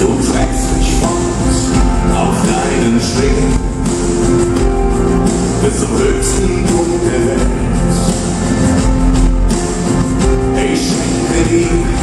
Du trägst den Sport auf deinen Schwingen bis zum höchsten Punkt der Welt. Ich schenke dir